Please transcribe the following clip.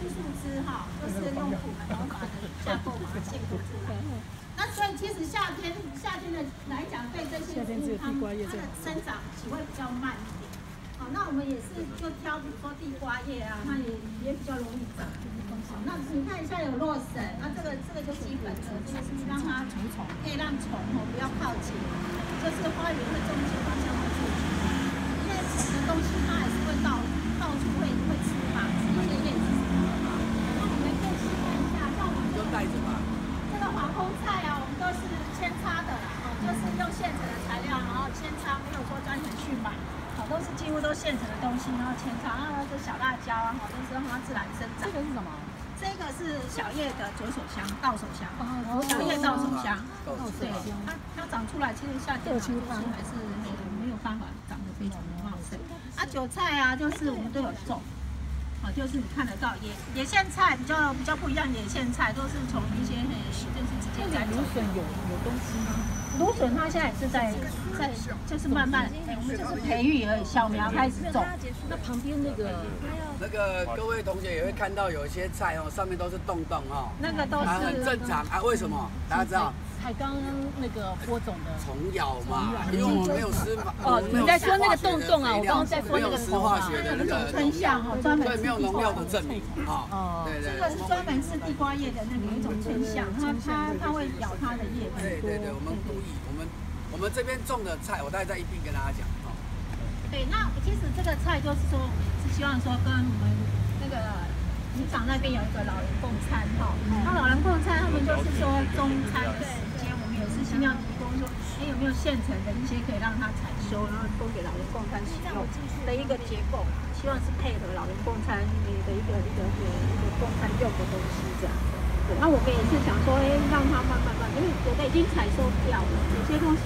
枯树枝哈，就是用土然后把架构把它建构出来。那所以其实夏天夏天的来讲，对这些植物它它的生长只会比较慢一点。好，那我们也是就挑，比如说地瓜叶啊，它也也比较容易长。好，那你看一下有洛神，那这个这个就基本的，这个是让它虫虫可以让虫哦不要靠近，就是花园会种一些芳香的树群，因为虫的东西它还是会到到处会会吃嘛，吃一些叶子什么的嘛。那我们可以示范一下，像我们这个带着吧。这个黄空菜啊，我们都是扦插的啦，哦，就是用现成的材料，然后扦插，没有说专程去买，好，都是几乎都现成的东西，然后扦插，然后这小辣椒啊，好，都是让它自然生长。这个是什么？这个是小叶的左手香、倒手香，小叶倒手香，对，它它长出来，其实夏天长出来还是没有没有办法长得非常的茂盛。啊，韭菜啊，就是我们都有种，好，就是你看得到野野苋菜比较比较不一样，野苋菜都是从一些呃就是直接在芦笋有有东西吗？芦笋它现在也是在在就是慢慢，哎，我们就是培育而已，小苗开始种。那旁边那个那个各位同学也会看到有一些菜哦，上面都是洞洞哦，那个都啊很正常啊。为什么？大家知道？才刚那个播种的。虫咬嘛，因为我们没有施法。哦你在说那个洞洞啊我刚刚在说那个没有施化学的那个春象哈，专门对，吃没有农药的证明啊。哦对对对这个是专门吃地瓜叶的那个一种春象，它它它会咬它的叶子。对对对，我们故意，我们我们这边种的菜，我待会再一并跟大家讲哦。对，那其实这个菜就是说，是希望说跟我们那个渔场那边有一个老人共餐哈。那老人共餐，他们就是说中餐的时间，我们也是尽量提供说，哎有没有现成的一些可以让他采收，然后供给老人供餐使用的一个结构，希望是配合老人供餐的一个一个一个一个共餐用的东西这样。对，那我们也是想说，哎，让他慢慢慢，因为有的已经采收掉了，有些东西。